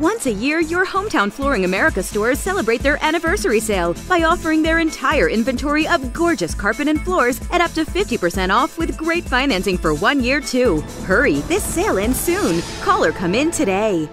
Once a year, your Hometown Flooring America stores celebrate their anniversary sale by offering their entire inventory of gorgeous carpet and floors at up to 50% off with great financing for one year, too. Hurry, this sale ends soon. Call or come in today.